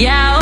Yeah.